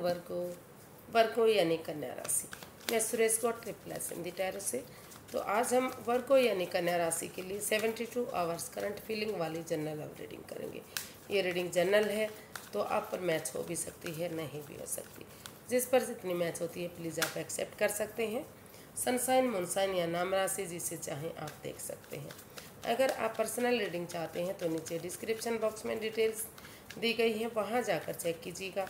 वर्गो वर्गो यानी कन्या राशि। मैं Suresh Gaur triple S Hindi tarot से। तो आज हम वर्गो यानी कन्या राशि के लिए 72 आवर्स करंट फीलिंग वाली जनरल लव रीडिंग करेंगे। ये रीडिंग जनरल है तो आप पर मैच हो भी सकती है, नहीं भी हो सकती। जिस पर जितनी मैच होती है, प्लीज़ आप एक्सेप्ट कर सकते हैं। सनसाइन, मुनसाइन या नाम राशि जिसे चाहें आप देख सकते हैं। अगर आप पर्सनल रीडिंग चाहते हैं तो नीचे डिस्क्रिप्शन बॉक्स में डिटेल्स दी गई है, वहाँ जाकर चेक कीजिएगा।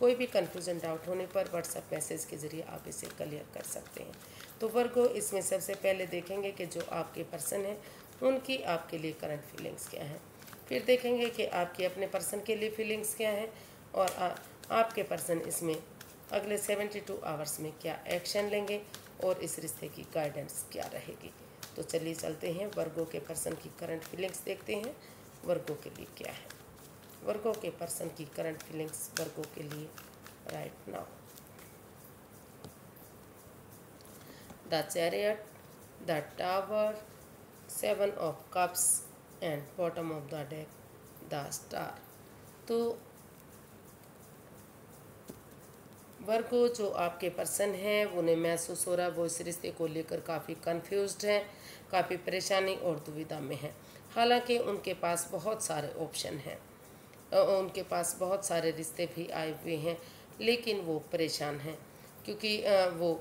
कोई भी कन्फ्यूज़न डाउट होने पर व्हाट्सएप मैसेज के ज़रिए आप इसे क्लियर कर सकते हैं। तो वर्गो इसमें सबसे पहले देखेंगे कि जो आपके पर्सन हैं उनकी आपके लिए करंट फीलिंग्स क्या हैं। फिर देखेंगे कि आपके अपने पर्सन के लिए फीलिंग्स क्या हैं और आ, आपके पर्सन इसमें अगले 72 आवर्स में क्या एक्शन लेंगे और इस रिश्ते की गाइडेंस क्या रहेगी। तो चलिए चलते हैं वर्गो के पर्सन की करंट फीलिंग्स देखते हैं वर्गो के लिए क्या है। वर्गो के पर्सन की करंट फीलिंग्स वर्गों के लिए right now the chariot the tower seven of cups and bottom of the deck the star तो वर्गो जो आपके पर्सन हैं, उन्हें महसूस हो रहा है, वो इस रिश्ते को लेकर काफ़ी कंफ्यूज्ड हैं, काफ़ी परेशानी और दुविधा में हैं। हालाँकि उनके पास बहुत सारे ऑप्शन हैं। उनके पास बहुत सारे रिश्ते भी आए हुए हैं, लेकिन वो परेशान हैं, क्योंकि वो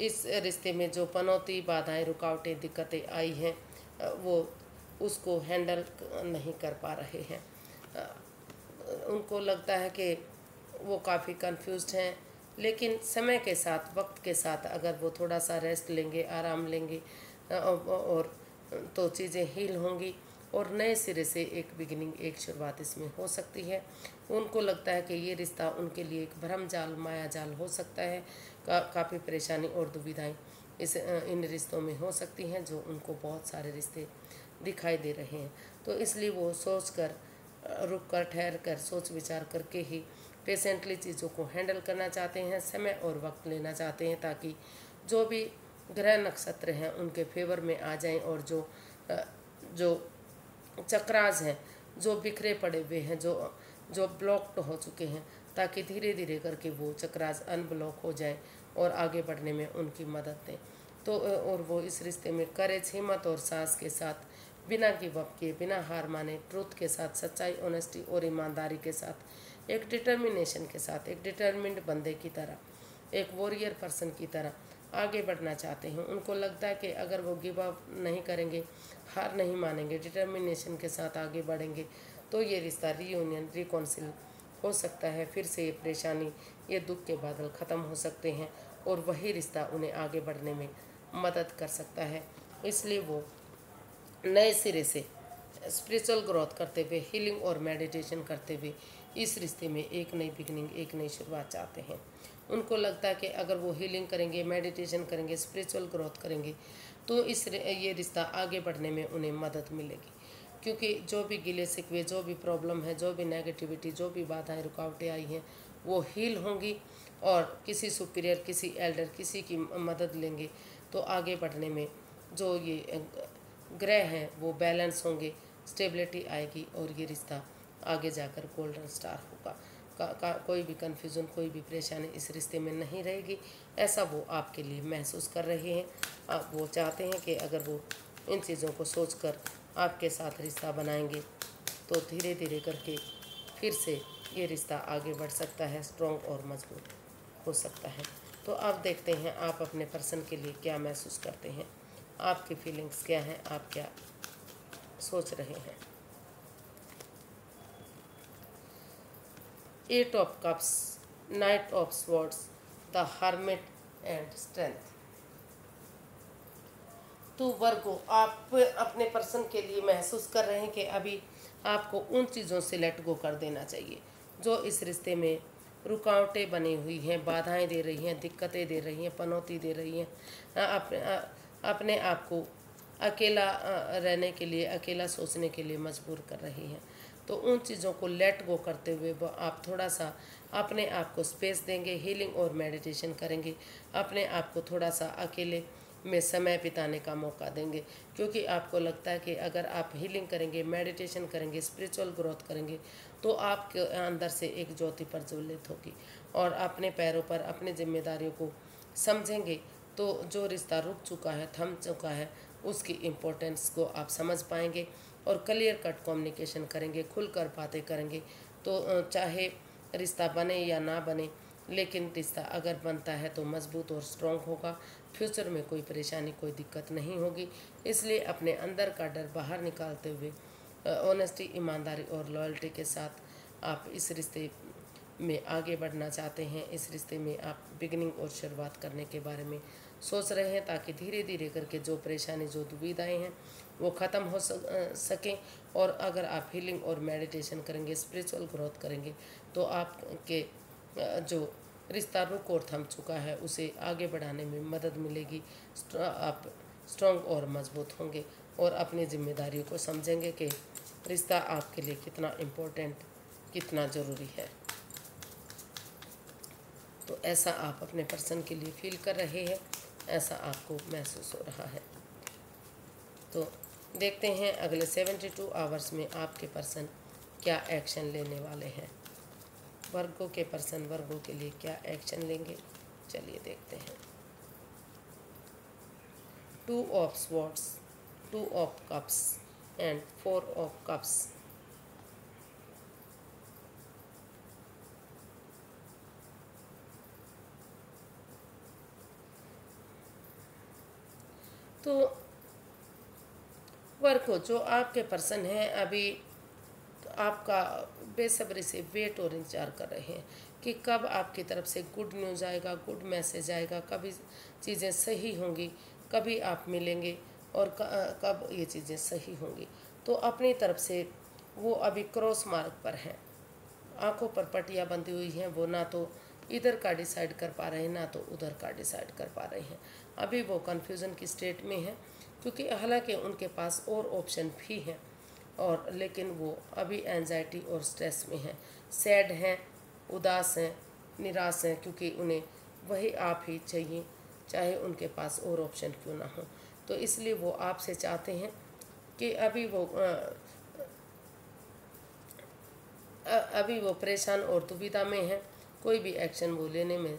इस रिश्ते में जो पनौती, बाधाएँ, रुकावटें, दिक्कतें आई हैं वो उसको हैंडल नहीं कर पा रहे हैं। उनको लगता है कि वो काफ़ी कंफ्यूज हैं, लेकिन समय के साथ, वक्त के साथ अगर वो थोड़ा सा रेस्ट लेंगे, आराम लेंगे और तो चीज़ें हील होंगी और नए सिरे से एक बिगिनिंग एक शुरुआत इसमें हो सकती है। उनको लगता है कि ये रिश्ता उनके लिए एक भ्रम जाल माया जाल हो सकता है। का, काफ़ी परेशानी और दुविधाएँ इस इन रिश्तों में हो सकती हैं जो उनको बहुत सारे रिश्ते दिखाई दे रहे हैं। तो इसलिए वो सोच कर रुक कर ठहर कर सोच विचार करके ही पेशेंटली चीज़ों को हैंडल करना चाहते हैं समय और वक्त लेना चाहते हैं ताकि जो भी ग्रह नक्षत्र हैं उनके फेवर में आ जाएँ और जो जो चक्रास हैं, जो बिखरे पड़े हुए हैं, जो जो ब्लॉक्ड हो चुके हैं, ताकि धीरे धीरे करके वो चक्राज अनब्लॉक हो जाए और आगे बढ़ने में उनकी मदद दें। तो और वो इस रिश्ते में करेज हिम्मत और साहस के साथ, बिना गिव अप बिना हार माने ट्रुथ के साथ, सच्चाई ऑनेस्टी और ईमानदारी के साथ, एक डिटर्मिनेशन के साथ, एक डिटर्मिंड बंदे की तरह, एक वॉरियर पर्सन की तरह आगे बढ़ना चाहते हैं। उनको लगता है कि अगर वो गिव अप नहीं करेंगे, हार नहीं मानेंगे, डिटर्मिनेशन के साथ आगे बढ़ेंगे तो ये रिश्ता रीयूनियन रिकॉन्सिल हो सकता है। फिर से ये परेशानी, ये दुख के बादल ख़त्म हो सकते हैं और वही रिश्ता उन्हें आगे बढ़ने में मदद कर सकता है। इसलिए वो नए सिरे से स्पिरिचुअल ग्रोथ करते हुए हीलिंग और मेडिटेशन करते हुए इस रिश्ते में एक नई बिगनिंग एक नई शुरुआत चाहते हैं। उनको लगता है कि अगर वो हीलिंग करेंगे मेडिटेशन करेंगे स्पिरिचुअल ग्रोथ करेंगे तो इस ये रिश्ता आगे बढ़ने में उन्हें मदद मिलेगी। क्योंकि जो भी गिले सिकवे, जो भी प्रॉब्लम है, जो भी नेगेटिविटी जो भी बाधाएँ, रुकावटें आई हैं, वो हील होंगी और किसी सुपीरियर किसी एल्डर किसी की मदद लेंगे तो आगे बढ़ने में जो ये ग्रह हैं, वो बैलेंस होंगे स्टेबिलिटी आएगी और ये रिश्ता आगे जाकर गोल्डन स्टार होगा। का, का कोई भी कन्फ्यूज़न कोई भी परेशानी इस रिश्ते में नहीं रहेगी। ऐसा वो आपके लिए महसूस कर रहे हैं। आप वो चाहते हैं कि अगर वो इन चीज़ों को सोचकर आपके साथ रिश्ता बनाएँगे तो धीरे धीरे करके फिर से ये रिश्ता आगे बढ़ सकता है स्ट्रॉन्ग और मज़बूत हो सकता है। तो आप देखते हैं आप अपने पर्सन के लिए क्या महसूस करते हैं? आपकी फीलिंग्स क्या हैं? आप क्या सोच रहे हैं? Eight of cups knight of swords the hermit and strength तो वर्गो, आप अपने पर्सन के लिए महसूस कर रहे हैं कि अभी आपको उन चीज़ों से लेट गो कर देना चाहिए, जो इस रिश्ते में रुकावटें बनी हुई हैं, बाधाएँ दे रही हैं, दिक्कतें दे रही हैं, पनौती दे रही हैं। अपने अपने आप को अकेला रहने के लिए, अकेला सोचने के लिए मजबूर कर रही हैं। तो उन चीज़ों को लेट गो करते हुए आप थोड़ा सा अपने आप को स्पेस देंगे हीलिंग और मेडिटेशन करेंगे। अपने आप को थोड़ा सा अकेले में समय बिताने का मौका देंगे। क्योंकि आपको लगता है कि अगर आप हीलिंग करेंगे मेडिटेशन करेंगे स्पिरिचुअल ग्रोथ करेंगे तो आपके अंदर से एक ज्योति प्रज्वलित होगी और अपने पैरों पर अपनी जिम्मेदारियों को समझेंगे। तो जो रिश्ता रुक चुका है, थम चुका है, उसकी इम्पोर्टेंस को आप समझ पाएँगे। और क्लियर कट कम्युनिकेशन करेंगे, खुलकर बातें करेंगे। तो चाहे रिश्ता बने या ना बने, लेकिन रिश्ता अगर बनता है तो मज़बूत और स्ट्रॉन्ग होगा। फ्यूचर में कोई परेशानी, कोई दिक्कत नहीं होगी। इसलिए अपने अंदर का डर बाहर निकालते हुए ऑनेस्टी ईमानदारी और लॉयल्टी के साथ आप इस रिश्ते में आगे बढ़ना चाहते हैं। इस रिश्ते में आप बिगनिंग और शुरुआत करने के बारे में सोच रहे हैं ताकि धीरे धीरे करके जो परेशानी, जो दुविधाएँ हैं, वो ख़त्म हो सकें और अगर आप हीलिंग और मेडिटेशन करेंगे स्पिरिचुअल ग्रोथ करेंगे तो आपके जो रिश्ता रुक और थम चुका है, उसे आगे बढ़ाने में मदद मिलेगी। आप स्ट्रॉन्ग और मज़बूत होंगे और अपनी जिम्मेदारियों को समझेंगे कि रिश्ता आपके लिए कितना इम्पोर्टेंट कितना ज़रूरी है। तो ऐसा आप अपने पर्सन के लिए फील कर रहे हैं। ऐसा आपको महसूस हो रहा है। तो देखते हैं अगले सेवेंटी टू आवर्स में आपके पर्सन क्या एक्शन लेने वाले हैं। वर्गों के पर्सन वर्गों के लिए क्या एक्शन लेंगे? चलिए देखते हैं। Two of swords two of cups and four of cups तो वर्क हो, जो आपके पर्सन हैं, अभी आपका बेसब्री से वेट और इंतज़ार कर रहे हैं कि कब आपकी तरफ़ से गुड न्यूज़ आएगा गुड मैसेज आएगा, कभी चीज़ें सही होंगी, कभी आप मिलेंगे और कब ये चीज़ें सही होंगी। तो अपनी तरफ़ से वो अभी क्रॉस मार्ग पर हैं। आँखों पर पटियाँ बंधी हुई हैं, वो ना तो इधर का डिसाइड कर पा रहे हैं, ना तो उधर का डिसाइड कर पा रहे हैं। अभी वो कन्फ्यूज़न की स्टेट में है क्योंकि हालाँकि उनके पास और ऑप्शन भी हैं और लेकिन वो अभी एनजाइटी और स्ट्रेस में हैं। सैड हैं उदास हैं निराश हैं क्योंकि उन्हें वही आप ही चाहिए चाहे उनके पास और ऑप्शन क्यों ना हो। तो इसलिए वो आपसे चाहते हैं कि अभी वो आ, अभी वो परेशान और दुविधा में हैं कोई भी एक्शन वो लेने में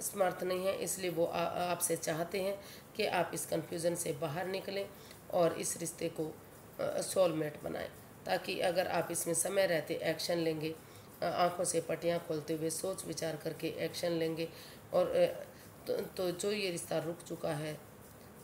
समर्थ नहीं है इसलिए वो आपसे चाहते हैं कि आप इस कन्फ्यूज़न से बाहर निकलें और इस रिश्ते को सोलमेट बनाएँ ताकि अगर आप इसमें समय रहते एक्शन लेंगे आँखों से पटियाँ खोलते हुए सोच विचार करके एक्शन लेंगे और तो, तो जो ये रिश्ता रुक चुका है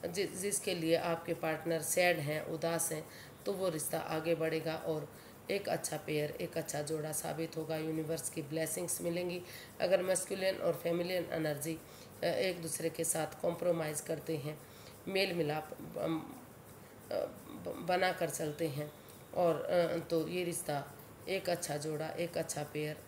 जि, जिसके लिए आपके पार्टनर सैड हैं उदास हैं तो वो रिश्ता आगे बढ़ेगा और एक अच्छा पेयर एक अच्छा जोड़ा साबित होगा। यूनिवर्स की ब्लेसिंग्स मिलेंगी। अगर मस्कुलिन और फेमिलियन एनर्जी एक दूसरे के साथ कॉम्प्रोमाइज़ करते हैं, मेल मिलाप बना कर चलते हैं, और तो ये रिश्ता एक अच्छा जोड़ा, एक अच्छा पेयर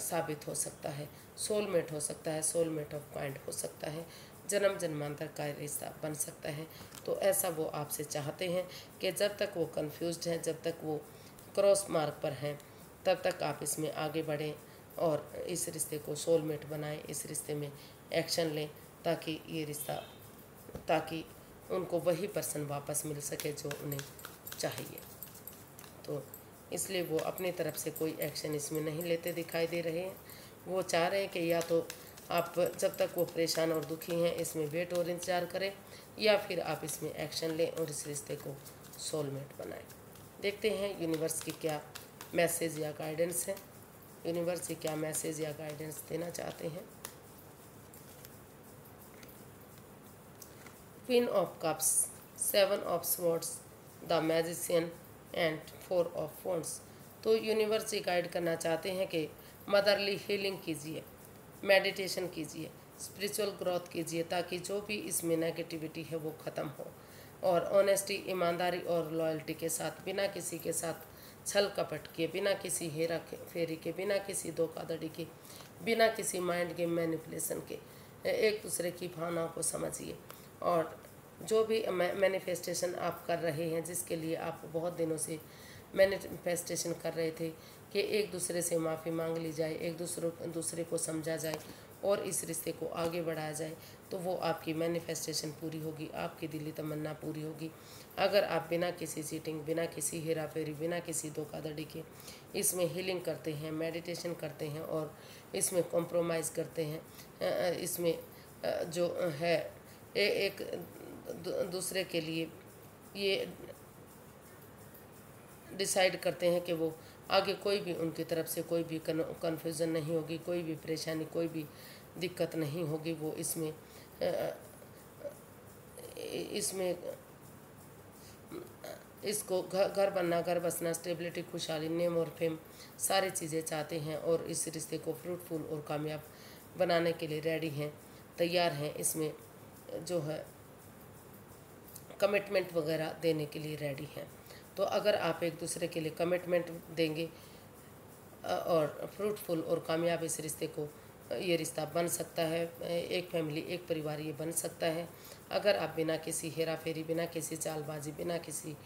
साबित हो सकता है। सोलमेट हो सकता है सोलमेट ऑफ़ पॉइंट हो सकता है। जन्म जन्मांतर का रिश्ता बन सकता है। तो ऐसा वो आपसे चाहते हैं कि जब तक वो कंफ्यूज हैं, जब तक वो क्रॉस मार्ग पर हैं। तब तक आप इसमें आगे बढ़ें और इस रिश्ते को सोलमेट बनाएँ, इस रिश्ते में एक्शन लें ताकि ये रिश्ता, ताकि उनको वही पर्सन वापस मिल सके जो उन्हें चाहिए। तो इसलिए वो अपनी तरफ़ से कोई एक्शन इसमें नहीं लेते दिखाई दे रहे हैं। वो चाह रहे हैं कि या तो आप जब तक वो परेशान और दुखी हैं, इसमें वेट और इंतज़ार करें या फिर आप इसमें एक्शन लें और इस रिश्ते को सोलमेट बनाएँ। देखते हैं यूनिवर्स की क्या मैसेज या गाइडेंस है। यूनिवर्स की क्या मैसेज या गाइडेंस देना चाहते हैं। Queen of cups seven of swords the magician and four of phones तो यूनिवर्स ये गाइड करना चाहते हैं कि मदरली हीलिंग कीजिए मेडिटेशन कीजिए स्पिरिचुअल ग्रोथ कीजिए, ताकि जो भी इसमें नेगेटिविटी है, वो ख़त्म हो। और ऑनेस्टी ईमानदारी और लॉयल्टी के साथ, बिना किसी के साथ छल कपट के बिना किसी हेरा फेरी के, बिना किसी धोखाधड़ी के, बिना किसी माइंड गेम मैनिपुलेशन के एक दूसरे की भावनाओं को समझिए। और जो भी मैनिफेस्टेशन आप कर रहे हैं, जिसके लिए आप बहुत दिनों से मैनिफेस्टेशन कर रहे थे कि एक दूसरे से माफ़ी मांग ली जाए, एक दूसरे दूसरे को समझा जाए और इस रिश्ते को आगे बढ़ाया जाए तो वो आपकी मैनिफेस्टेशन पूरी होगी, आपकी दिली तमन्ना पूरी होगी। अगर आप बिना किसी चीटिंग बिना किसी हेरा फेरी बिना किसी धोखाधड़ी के इसमें हीलिंग करते हैं मेडिटेशन करते हैं और इसमें कॉम्प्रोमाइज़ करते हैं इसमें जो है एक दूसरे के लिए ये डिसाइड करते हैं कि वो आगे कोई भी उनकी तरफ़ से कोई भी कन्फ्यूज़न नहीं होगी, कोई भी परेशानी, कोई भी दिक्कत नहीं होगी, वो इसमें इसमें इसको घर घर बनना, घर बसना स्टेबिलिटी खुशहाली नेम और फेम सारी चीज़ें चाहते हैं और इस रिश्ते को फ्रूटफुल और कामयाब बनाने के लिए रेडी हैं, तैयार हैं इसमें, जो है कमिटमेंट वगैरह देने के लिए रेडी हैं। तो अगर आप एक दूसरे के लिए कमिटमेंट देंगे और फ्रूटफुल और कामयाब इस रिश्ते को ये रिश्ता बन सकता है एक फैमिली एक परिवार ये बन सकता है। अगर आप बिना किसी हेरा फेरी बिना किसी चालबाजी, बिना किसी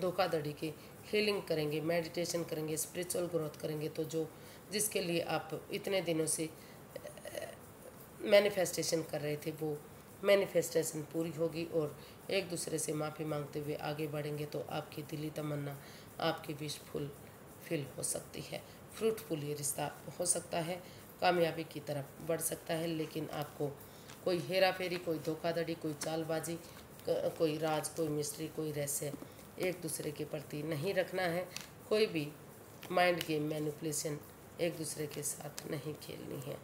धोखाधड़ी के हीलिंग करेंगे मेडिटेशन करेंगे स्पिरिचुअल ग्रोथ करेंगे तो जो, जिसके लिए आप इतने दिनों से मैनिफेस्टेशन कर रहे थे, वो मैनिफेस्टेशन पूरी होगी और एक दूसरे से माफ़ी मांगते हुए आगे बढ़ेंगे तो आपकी दिली तमन्ना, आपकी विश फुल, फिल हो सकती है। फ्रूटफुल ये रिश्ता हो सकता है, कामयाबी की तरफ़ बढ़ सकता है, लेकिन आपको कोई हेरा फेरी कोई धोखाधड़ी, कोई चालबाजी कोई राज, कोई मिस्ट्री कोई रहस्य एक दूसरे के प्रति नहीं रखना है। कोई भी माइंड गेम मैनिपुलेशन एक दूसरे के साथ नहीं खेलनी है।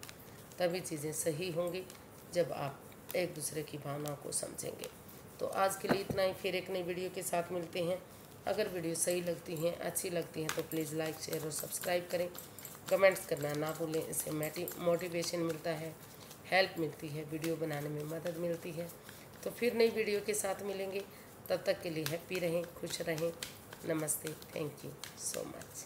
तभी चीज़ें सही होंगी जब आप एक दूसरे की भावनाओं को समझेंगे। तो आज के लिए इतना ही। फिर एक नई वीडियो के साथ मिलते हैं। अगर वीडियो सही लगती हैं, अच्छी लगती हैं तो प्लीज़ लाइक शेयर और सब्सक्राइब करें। कमेंट्स करना ना भूलें। इससे मोटिवेशन मिलता है। हेल्प मिलती है। वीडियो बनाने में मदद मिलती है। तो फिर नई वीडियो के साथ मिलेंगे। तब तक के लिए हैप्पी रहें, खुश रहें। नमस्ते। Thank you so much